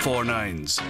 four nines.